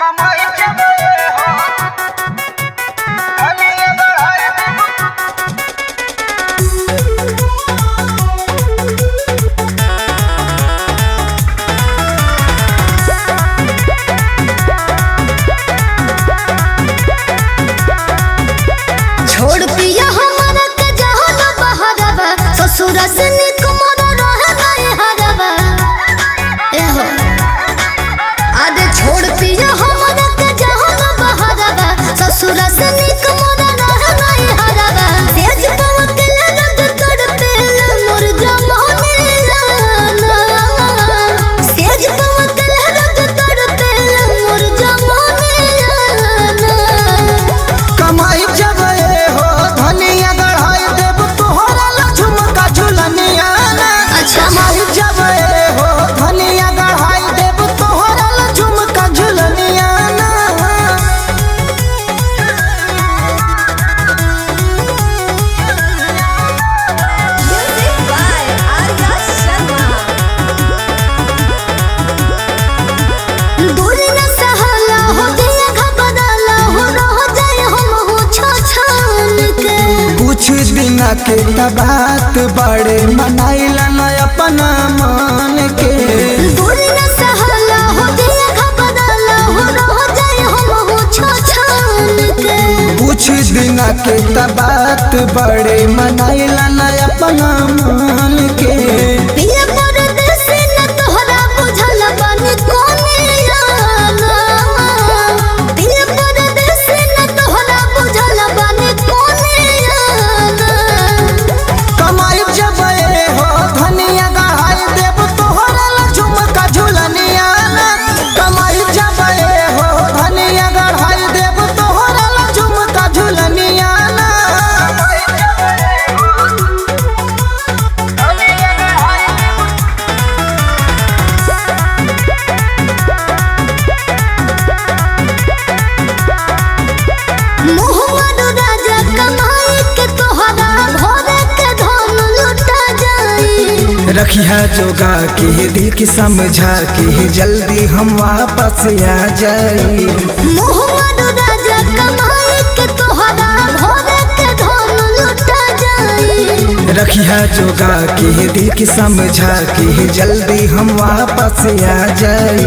Come on, come on. Jamuna के बात बड़े मनाइलन अपना मान के। कुछ दिन के तबात बड़े मनाइलन अपना रखिया जोगा के दिल की समझा के जल्दी हम वापस आ जाए। रखिया जोगा के दिल की समझा के जल्दी हम वापस आ जाए।